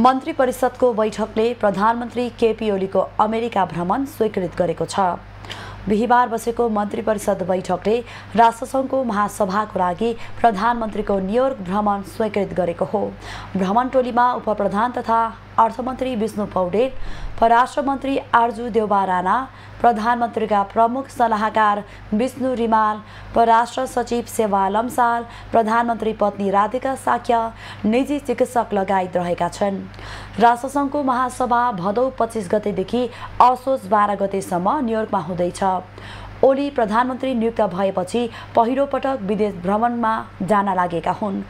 मन्त्री परिषदको बैठकले प्रधानमन्त्री केपी ओलीको अमेरिका भ्रमण स्वीकृत गरेको छ। बिहिबार बसेको मन्त्री परिषद बैठकले राष्ट्रसङ्घको महासभाको लागि प्रधानमन्त्रीको न्युयोर्क भ्रमण स्वीकृत गरेको हो। भ्रमण टोलीमा उपप्रधान तथा अर्थमन्त्री विष्णु पौडेल परराष्ट्र मन्त्री आर्जु देउबा राणा प्रधानमन्त्रीका प्रमुख सल्लाहकार विष्णु रिमाल परराष्ट्र सचिव सेवा लम्साल प्रधानमन्त्री पत्नी राधिका साक्य निजी चिकित्सक लगायत रहेका छन्। राष्ट्रसङ्घको महासभा भदौ पच्चिस गतेदेखि असोज बाह्र गतेसम्म न्युयोर्कमा हुँदैछ। ओली प्रधानमन्त्री नियुक्त भएपछि पहिलो पटक विदेश भ्रमणमा जान लागेका हुन्।